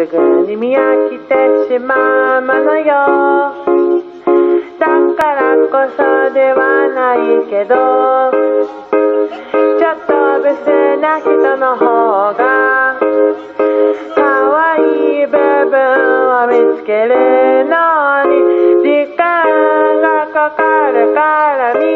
すぐに見飽きてしまうのよ。だからこそではないけどちょっとブスな人の方が可愛い部分を見つけるのに時間がかかるから見